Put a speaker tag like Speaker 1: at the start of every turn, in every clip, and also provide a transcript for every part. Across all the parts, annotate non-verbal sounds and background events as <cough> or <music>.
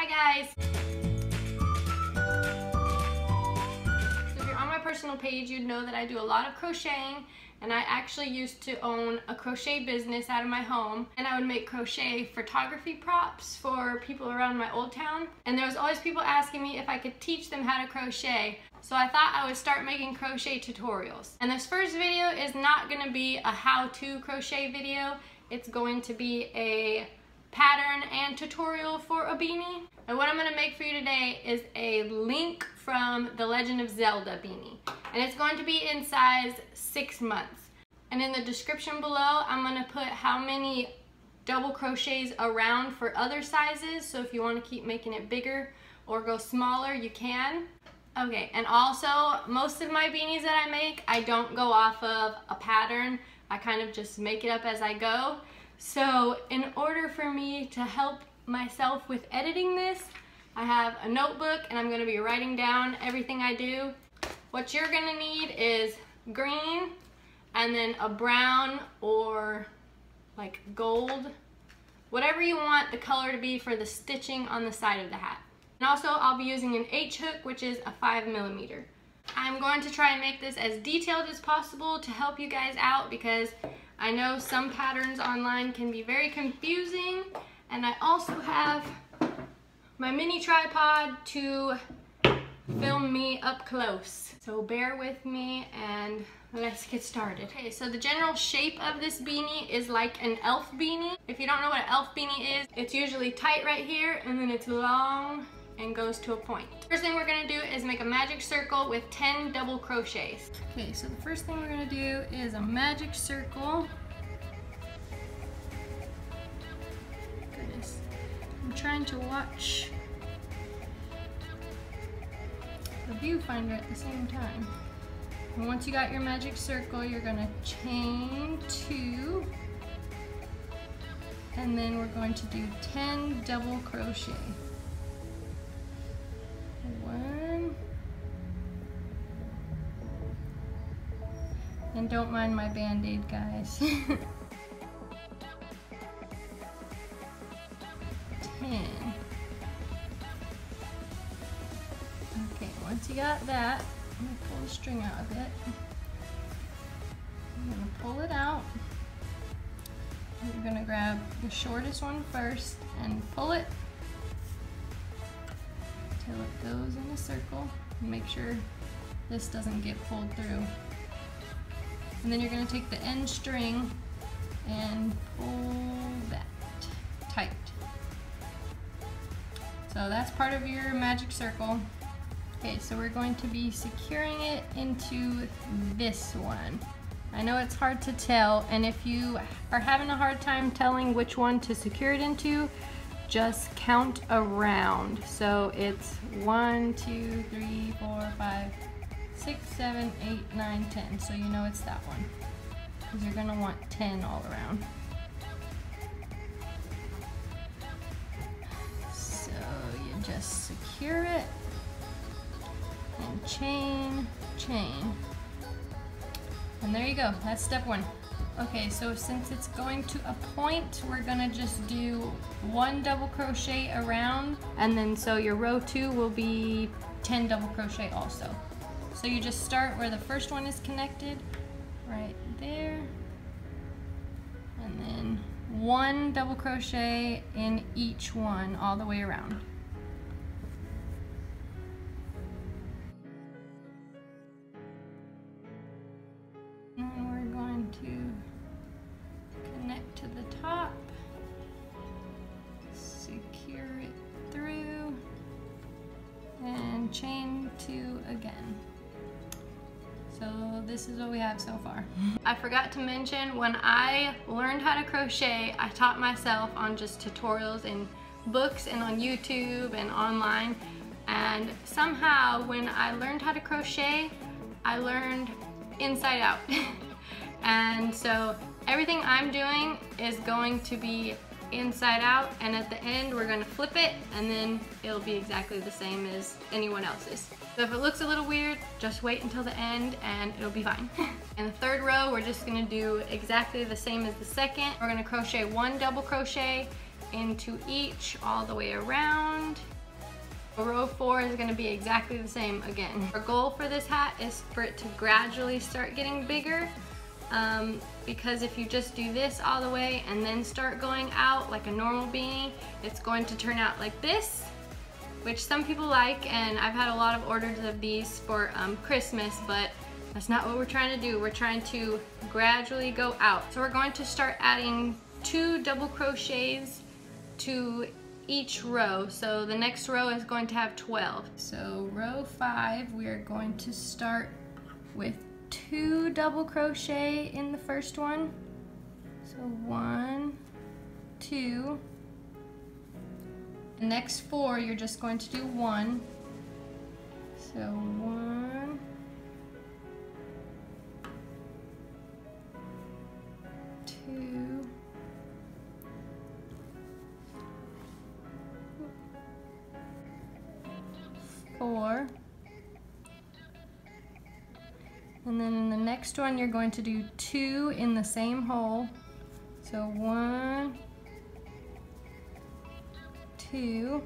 Speaker 1: Hi guys! So if you're on my personal page, you'd know that I do a lot of crocheting and I actually used to own a crochet business out of my home and I would make crochet photography props for people around my old town and there was always people asking me if I could teach them how to crochet. So I thought I would start making crochet tutorials. And this first video is not going to be a how-to crochet video. It's going to be a pattern and tutorial for a beanie. And what I'm going to make for you today is a Link from The Legend of Zelda beanie. And it's going to be in size 6 months. And in the description below, I'm going to put how many double crochets around for other sizes. So if you want to keep making it bigger or go smaller, you can. Okay, and also most of my beanies that I make, I don't go off of a pattern. I kind of just make it up as I go. So in order for me to help myself with editing this, I have a notebook and I'm gonna be writing down everything I do. What you're gonna need is green and then a brown or like gold, whatever you want the color to be for the stitching on the side of the hat. And also I'll be using an H hook, which is a five millimeter. I'm going to try and make this as detailed as possible to help you guys out because I know some patterns online can be very confusing and I also have my mini tripod to film me up close. So bear with me and let's get started. Okay, so the general shape of this beanie is like an elf beanie. If you don't know what an elf beanie is, it's usually tight right here and then it's long and goes to a point. First thing we're gonna do is make a magic circle with 10 double crochets. Okay, so the first thing we're gonna do is a magic circle. Goodness, I'm trying to watch the viewfinder at the same time. And once you got your magic circle, you're gonna chain two, and then we're going to do 10 double crochet. And don't mind my band-aid, guys. <laughs> Ten. Okay, once you got that, I'm gonna pull the string out of it. I'm gonna pull it out. You're gonna grab the shortest one first and pull it till it goes in a circle. And make sure this doesn't get pulled through. And then you're gonna take the end string and pull that tight. So that's part of your magic circle. Okay, so we're going to be securing it into this one. I know it's hard to tell, and if you are having a hard time telling which one to secure it into, just count around. So it's one, two, three, four, five, six, seven, eight, nine, ten. So you know it's that one. Because you're gonna want 10 all around. So you just secure it and chain, chain. And there you go, that's step one. Okay, so since it's going to a point, we're gonna just do one double crochet around, and then so your row two will be 10 double crochet also. So you just start where the first one is connected, right there, and then one double crochet in each one all the way around. Chain two again. So this is what we have so far. I forgot to mention when I learned how to crochet, I taught myself on just tutorials and books and on YouTube and online. And somehow when I learned how to crochet, I learned inside out. <laughs> and so everything I'm doing is going to be inside out and at the end we're going to flip it and then it'll be exactly the same as anyone else's. So if it looks a little weird, just wait until the end and it'll be fine. <laughs> In the third row, we're just gonna do exactly the same as the second. We're gonna crochet one double crochet into each all the way around. Row four is gonna be exactly the same again. Our goal for this hat is for it to gradually start getting bigger um, because if you just do this all the way and then start going out like a normal beanie, it's going to turn out like this, which some people like and I've had a lot of orders of these for um, Christmas, but that's not what we're trying to do. We're trying to gradually go out. So we're going to start adding two double crochets to each row. So the next row is going to have 12. So row five, we are going to start with two double crochet in the first one. So one, two. The next four, you're just going to do one. So one, two, four. And then in the next one, you're going to do two in the same hole. So one, two,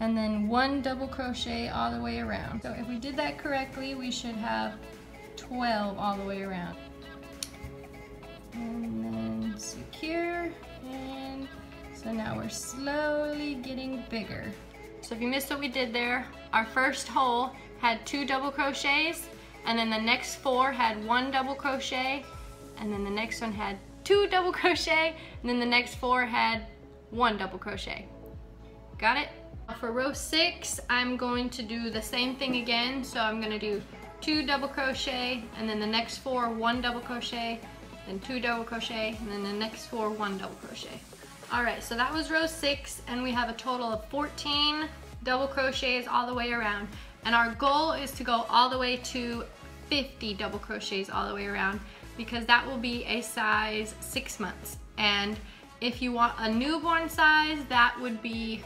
Speaker 1: and then one double crochet all the way around. So if we did that correctly, we should have 12 all the way around. And then secure, and so now we're slowly getting bigger. So if you missed what we did there, our first hole had two double crochets, and then the next four had one double crochet, and then the next one had two <laughs> double crochet, and then the next four had one double crochet. Got it? For row six, I'm going to do the same thing again. So I'm gonna do two double crochet, and then the next four, one double crochet, then two double crochet, and then the next four, one double crochet. All right, so that was row six, and we have a total of 14 double crochets all the way around. And our goal is to go all the way to 50 double crochets all the way around because that will be a size six months. And if you want a newborn size, that would be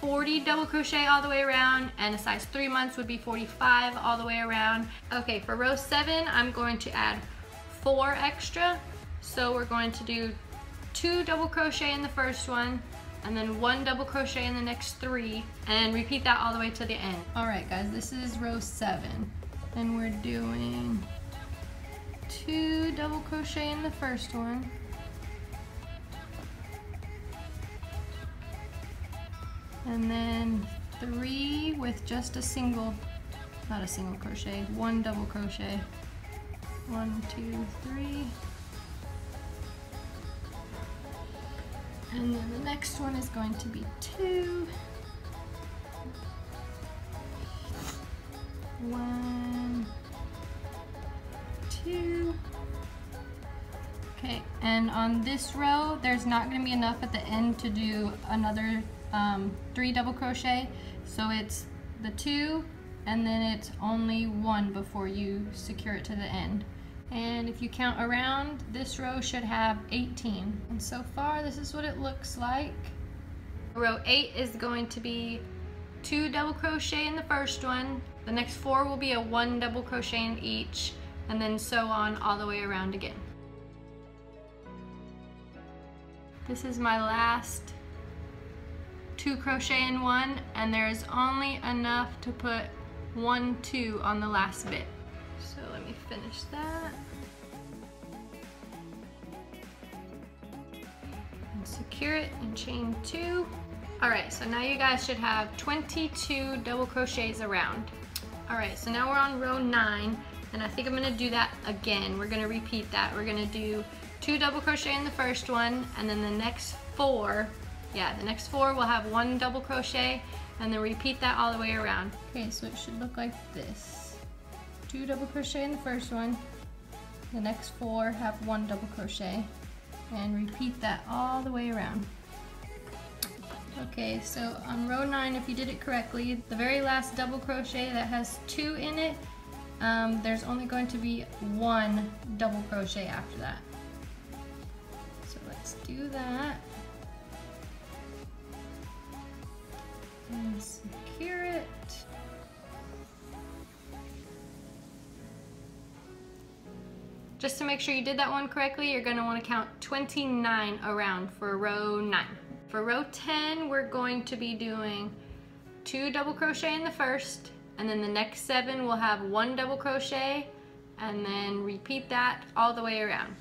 Speaker 1: 40 double crochet all the way around and a size three months would be 45 all the way around. Okay, for row seven, I'm going to add four extra. So we're going to do two double crochet in the first one, and then one double crochet in the next three, and repeat that all the way to the end. All right, guys, this is row seven, and we're doing two double crochet in the first one, and then three with just a single, not a single crochet, one double crochet. One, two, three. And then the next one is going to be two. One, two. Okay, and on this row, there's not gonna be enough at the end to do another um, three double crochet. So it's the two, and then it's only one before you secure it to the end. And if you count around, this row should have 18. And so far, this is what it looks like. Row eight is going to be two double crochet in the first one. The next four will be a one double crochet in each, and then so on all the way around again. This is my last two crochet in one, and there's only enough to put one two on the last bit. So let me finish that. And secure it and chain two. All right, so now you guys should have 22 double crochets around. All right, so now we're on row nine, and I think I'm gonna do that again. We're gonna repeat that. We're gonna do two double crochet in the first one, and then the next four, yeah, the next four will have one double crochet, and then repeat that all the way around. Okay, so it should look like this. Two double crochet in the first one, the next four have one double crochet, and repeat that all the way around. Okay, so on row nine, if you did it correctly, the very last double crochet that has two in it, um, there's only going to be one double crochet after that. So let's do that. And secure it. just to make sure you did that one correctly, you're gonna wanna count 29 around for row nine. For row 10, we're going to be doing two double crochet in the first, and then the next seven will have one double crochet, and then repeat that all the way around.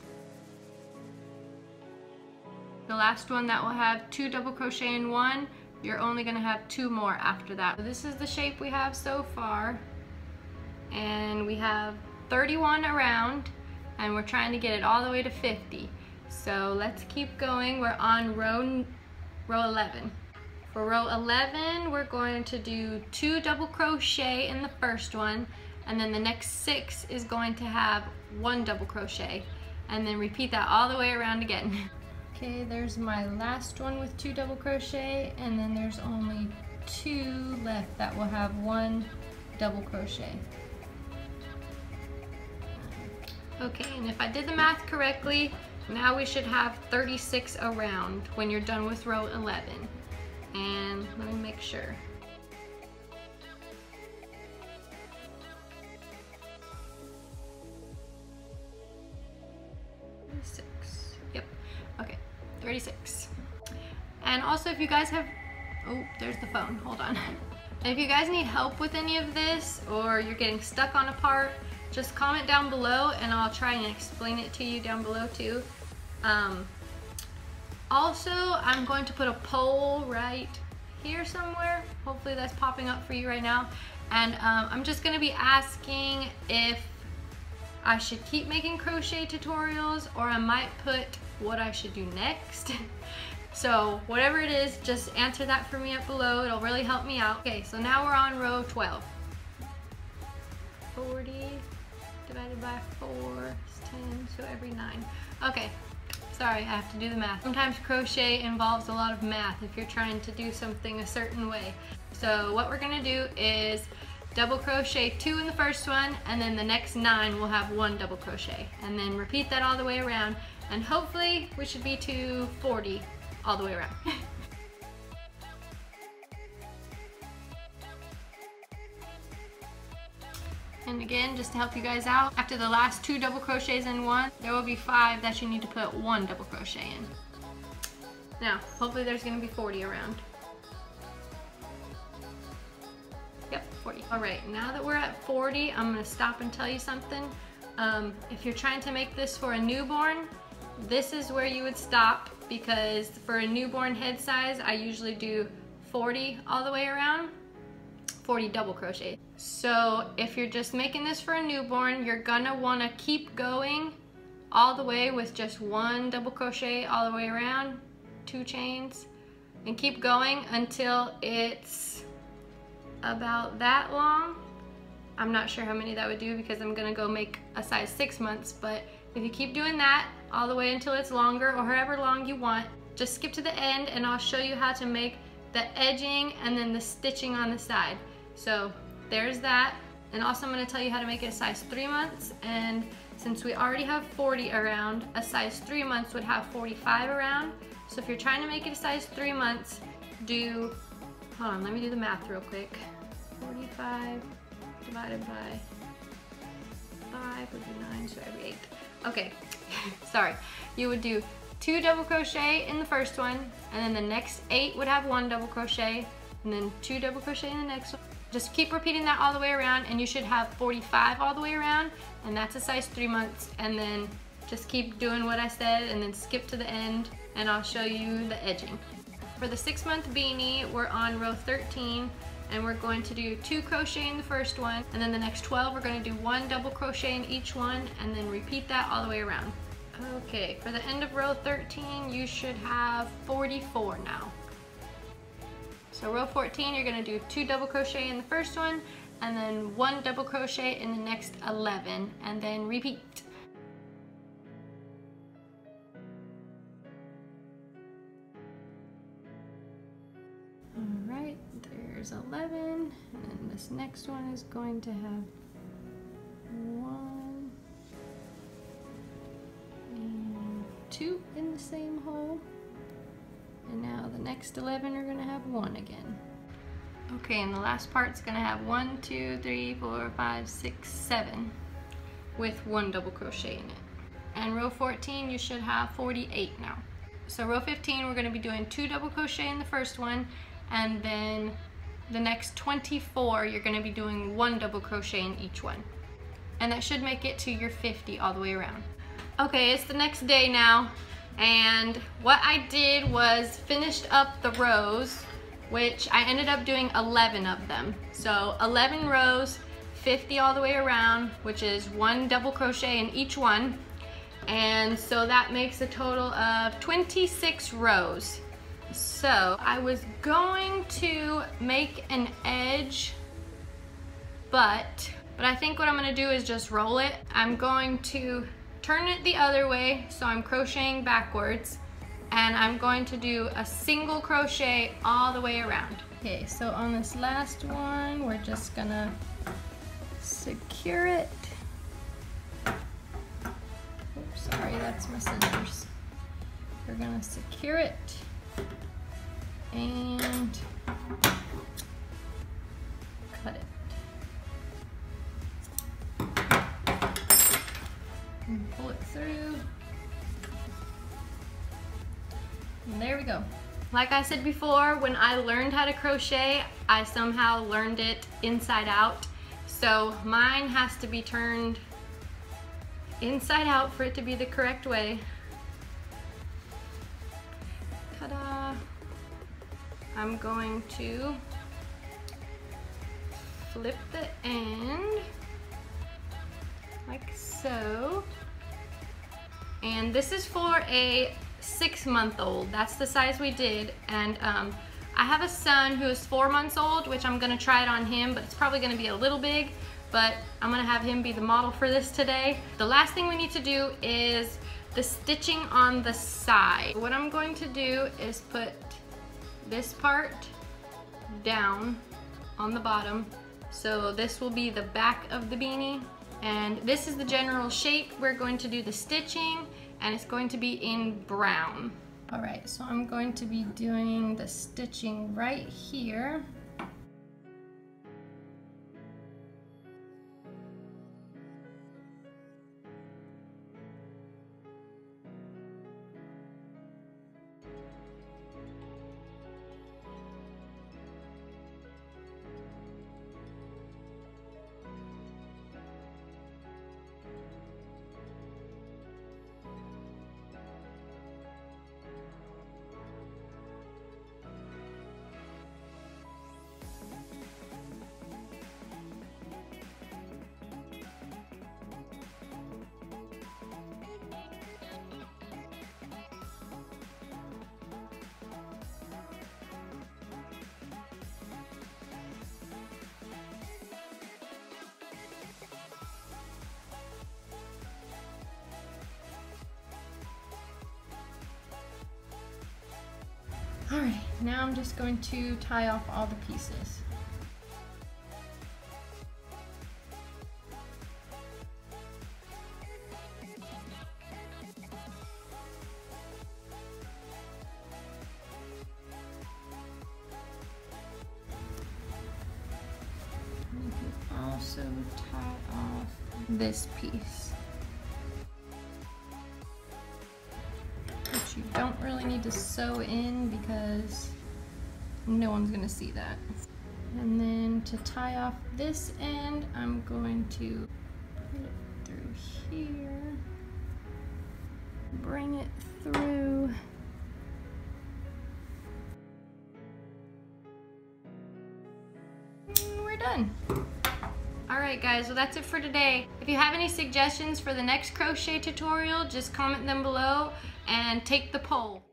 Speaker 1: The last one that will have two double crochet in one, you're only gonna have two more after that. This is the shape we have so far, and we have 31 around, and we're trying to get it all the way to 50. So let's keep going. We're on row, row 11. For row 11, we're going to do two double crochet in the first one, and then the next six is going to have one double crochet, and then repeat that all the way around again. <laughs> Okay, there's my last one with two double crochet, and then there's only two left that will have one double crochet. Okay, and if I did the math correctly, now we should have 36 around when you're done with row 11 and let me make sure. Six. Yep. Okay. 36. And also if you guys have oh there's the phone hold on <laughs> if you guys need help with any of this or you're getting stuck on a part just comment down below and I'll try and explain it to you down below too um, also, I'm going to put a poll right here somewhere. Hopefully that's popping up for you right now. And um, I'm just gonna be asking if I should keep making crochet tutorials or I might put what I should do next. <laughs> so whatever it is, just answer that for me up below. It'll really help me out. Okay, so now we're on row 12. 40 divided by 4 is 10, so every 9. Okay, Sorry, I have to do the math. Sometimes crochet involves a lot of math if you're trying to do something a certain way. So what we're gonna do is double crochet two in the first one and then the next nine will have one double crochet and then repeat that all the way around and hopefully we should be to 40 all the way around. <laughs> And again, just to help you guys out, after the last two double crochets in one, there will be five that you need to put one double crochet in. Now, hopefully there's gonna be 40 around. Yep, 40. All right, now that we're at 40, I'm gonna stop and tell you something. Um, if you're trying to make this for a newborn, this is where you would stop because for a newborn head size, I usually do 40 all the way around. 40 double crochet. So if you're just making this for a newborn, you're gonna wanna keep going all the way with just one double crochet all the way around, two chains, and keep going until it's about that long. I'm not sure how many that would do because I'm gonna go make a size six months, but if you keep doing that all the way until it's longer or however long you want, just skip to the end and I'll show you how to make the edging and then the stitching on the side. So there's that. And also I'm gonna tell you how to make it a size three months. And since we already have 40 around, a size three months would have 45 around. So if you're trying to make it a size three months, do, hold on, let me do the math real quick. 45 divided by five would be nine, so every eight. Okay, <laughs> sorry. You would do two double crochet in the first one, and then the next eight would have one double crochet, and then two double crochet in the next one, just keep repeating that all the way around and you should have 45 all the way around and that's a size three months and then just keep doing what I said and then skip to the end and I'll show you the edging. For the six month beanie, we're on row 13 and we're going to do two crochet in the first one and then the next 12 we're going to do one double crochet in each one and then repeat that all the way around. Okay, for the end of row 13 you should have 44 now. So row 14, you're gonna do two double crochet in the first one, and then one double crochet in the next 11, and then repeat. All right, there's 11, and this next one is going to have one two in the same hole. And now the next 11 are gonna have one again. Okay, and the last part's gonna have one, two, three, four, five, six, seven with one double crochet in it. and row 14 you should have 48 now. So row 15 we're going to be doing two double crochet in the first one and then the next 24 you're going to be doing one double crochet in each one. And that should make it to your 50 all the way around. Okay, it's the next day now and what I did was finished up the rows which I ended up doing 11 of them. So 11 rows, 50 all the way around, which is one double crochet in each one. And so that makes a total of 26 rows. So I was going to make an edge, but, but I think what I'm gonna do is just roll it. I'm going to turn it the other way, so I'm crocheting backwards, and I'm going to do a single crochet all the way around. Okay, so on this last one, we're just gonna secure it. Oops, sorry, that's my scissors. We're gonna secure it and Like I said before, when I learned how to crochet, I somehow learned it inside out. So mine has to be turned inside out for it to be the correct way. Ta-da! I'm going to flip the end like so. And this is for a six month old. That's the size we did. And um, I have a son who is four months old, which I'm gonna try it on him, but it's probably gonna be a little big, but I'm gonna have him be the model for this today. The last thing we need to do is the stitching on the side. What I'm going to do is put this part down on the bottom. So this will be the back of the beanie. And this is the general shape. We're going to do the stitching and it's going to be in brown. All right, so I'm going to be doing the stitching right here. All right, now I'm just going to tie off all the pieces. Also tie off this piece. Really need to sew in because no one's gonna see that. And then to tie off this end, I'm going to put it through here, bring it through. And we're done. Alright guys, well that's it for today. If you have any suggestions for the next crochet tutorial, just comment them below and take the poll.